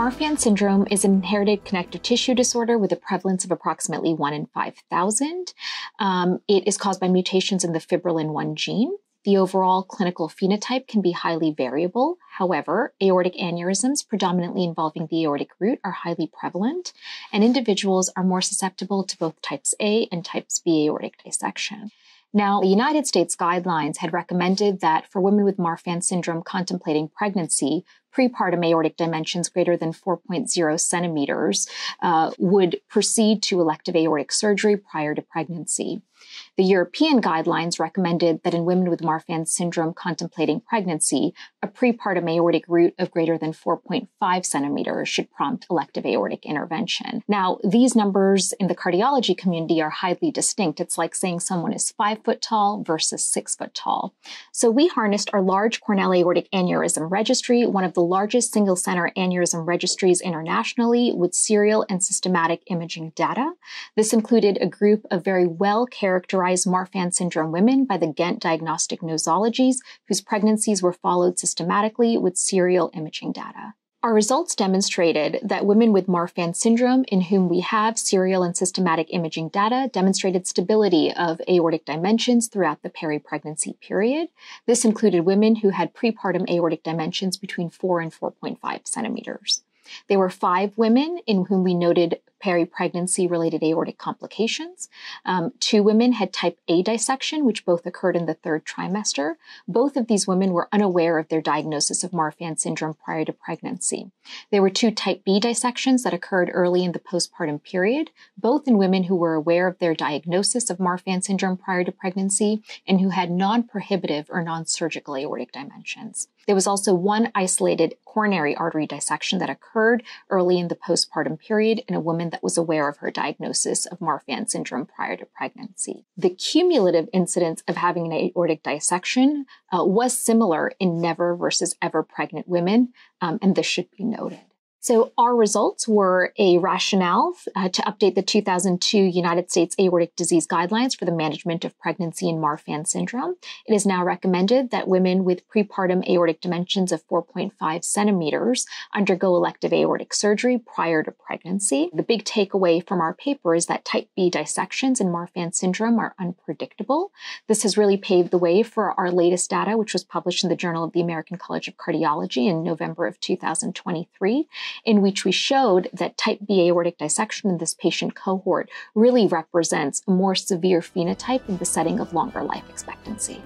Marfan syndrome is an inherited connective tissue disorder with a prevalence of approximately 1 in 5,000. Um, it is caused by mutations in the fibrillin 1 gene. The overall clinical phenotype can be highly variable. However, aortic aneurysms, predominantly involving the aortic root, are highly prevalent, and individuals are more susceptible to both types A and types B aortic dissection. Now, the United States guidelines had recommended that for women with Marfan syndrome contemplating pregnancy, prepartum aortic dimensions greater than 4.0 centimeters uh, would proceed to elective aortic surgery prior to pregnancy. The European guidelines recommended that in women with Marfan syndrome contemplating pregnancy, a prepartum aortic root of greater than 4.5 centimeters should prompt elective aortic intervention. Now, these numbers in the cardiology community are highly distinct. It's like saying someone is five foot tall versus six foot tall. So we harnessed our large Cornell aortic aneurysm registry, one of the largest single center aneurysm registries internationally with serial and systematic imaging data. This included a group of very well characterized Marfan syndrome women by the Ghent Diagnostic Nosologies, whose pregnancies were followed systematically with serial imaging data. Our results demonstrated that women with Marfan syndrome, in whom we have serial and systematic imaging data, demonstrated stability of aortic dimensions throughout the peri-pregnancy period. This included women who had prepartum aortic dimensions between 4 and 4.5 centimeters. There were five women in whom we noted peri-pregnancy related aortic complications. Um, two women had type A dissection, which both occurred in the third trimester. Both of these women were unaware of their diagnosis of Marfan syndrome prior to pregnancy. There were two type B dissections that occurred early in the postpartum period, both in women who were aware of their diagnosis of Marfan syndrome prior to pregnancy and who had non-prohibitive or non-surgical aortic dimensions. There was also one isolated coronary artery dissection that occurred early in the postpartum period in a woman that was aware of her diagnosis of Marfan syndrome prior to pregnancy. The cumulative incidence of having an aortic dissection uh, was similar in never versus ever pregnant women, um, and this should be noted. So our results were a rationale uh, to update the 2002 United States Aortic Disease Guidelines for the management of pregnancy and Marfan syndrome. It is now recommended that women with prepartum aortic dimensions of 4.5 centimeters undergo elective aortic surgery prior to pregnancy. The big takeaway from our paper is that type B dissections in Marfan syndrome are unpredictable. This has really paved the way for our latest data, which was published in the Journal of the American College of Cardiology in November of 2023 in which we showed that type B aortic dissection in this patient cohort really represents a more severe phenotype in the setting of longer life expectancy.